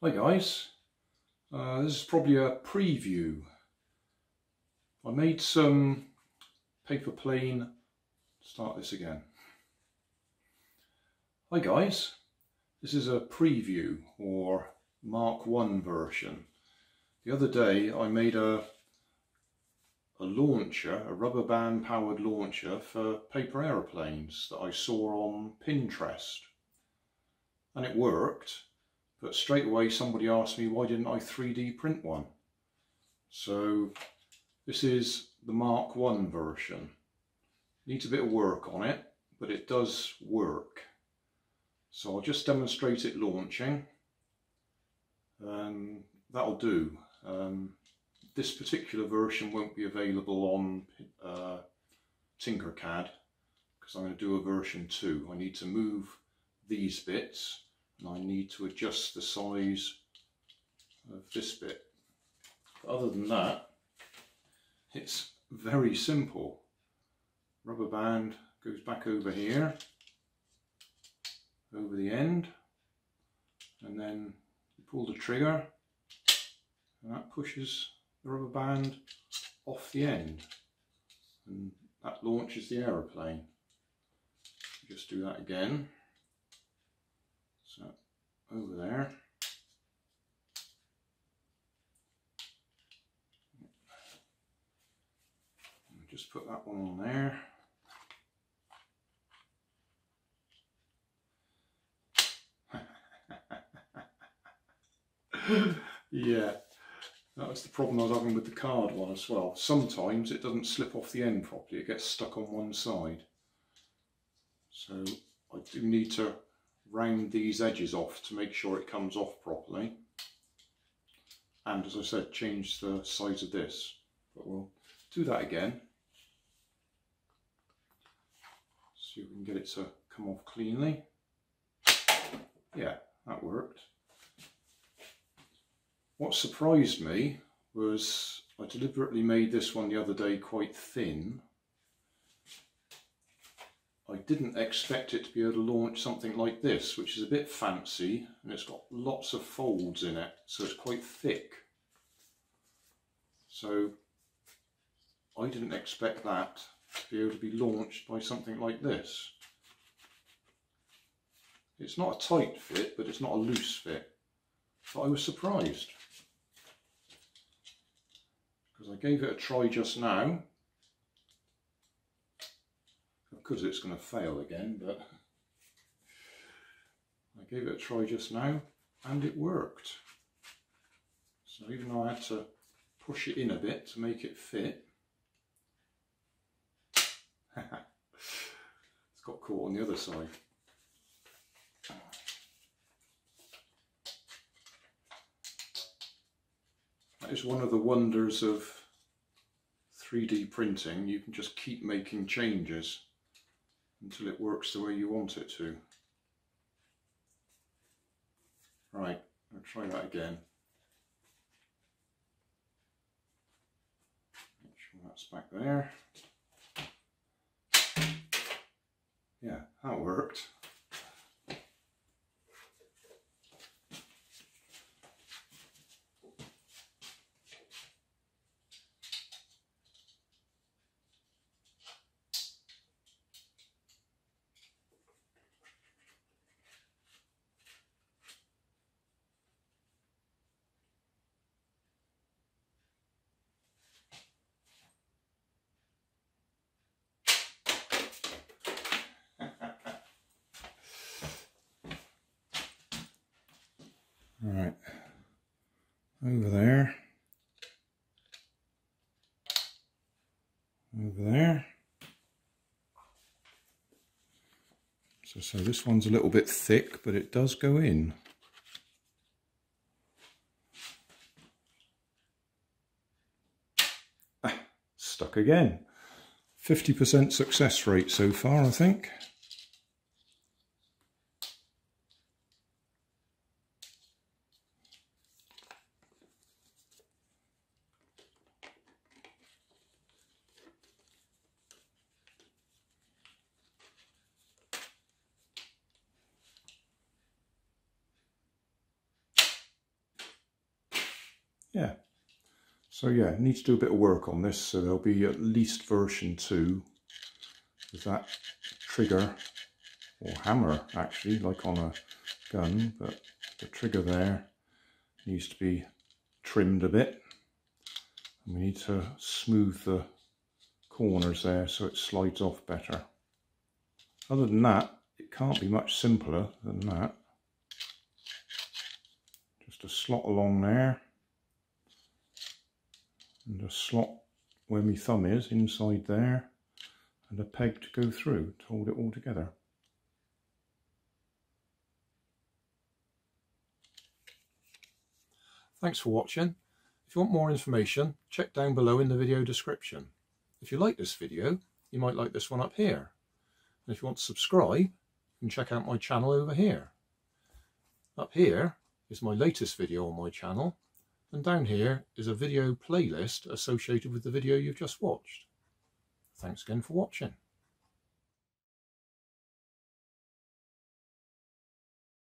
Hi guys, uh, this is probably a preview. I made some paper plane, start this again. Hi guys, this is a preview or Mark 1 version. The other day I made a, a launcher, a rubber band powered launcher for paper aeroplanes that I saw on Pinterest. And it worked but straight away somebody asked me why didn't I 3D print one. So this is the Mark 1 version. Needs a bit of work on it, but it does work. So I'll just demonstrate it launching. Um, that'll do. Um, this particular version won't be available on uh, Tinkercad because I'm going to do a version 2. I need to move these bits and I need to adjust the size of this bit. But other than that, it's very simple. Rubber band goes back over here, over the end, and then you pull the trigger and that pushes the rubber band off the end and that launches the aeroplane. Just do that again. So over there. Just put that one on there. yeah, that was the problem I was having with the card one as well. Sometimes it doesn't slip off the end properly, it gets stuck on one side. So I do need to round these edges off to make sure it comes off properly. And as I said, change the size of this. But we'll do that again. See if we can get it to come off cleanly. Yeah, that worked. What surprised me was I deliberately made this one the other day quite thin I didn't expect it to be able to launch something like this, which is a bit fancy and it's got lots of folds in it, so it's quite thick. So I didn't expect that to be able to be launched by something like this. It's not a tight fit, but it's not a loose fit. But I was surprised. Because I gave it a try just now because it's going to fail again, but I gave it a try just now and it worked. So even though I had to push it in a bit to make it fit, it's got caught on the other side. That is one of the wonders of 3D printing. You can just keep making changes until it works the way you want it to. Right, I'll try that again. Make sure that's back there. Yeah, that worked. Right, over there, over there. So, so this one's a little bit thick, but it does go in. Ah, stuck again. 50% success rate so far, I think. Yeah. So yeah, need to do a bit of work on this. So there'll be at least version 2 with that trigger or hammer actually, like on a gun, but the trigger there needs to be trimmed a bit. And we need to smooth the corners there so it slides off better. Other than that, it can't be much simpler than that. Just a slot along there and a slot where my thumb is inside there and a peg to go through to hold it all together. Thanks for watching. If you want more information, check down below in the video description. If you like this video, you might like this one up here. And if you want to subscribe, you can check out my channel over here. Up here is my latest video on my channel, and down here is a video playlist associated with the video you've just watched. Thanks again for watching.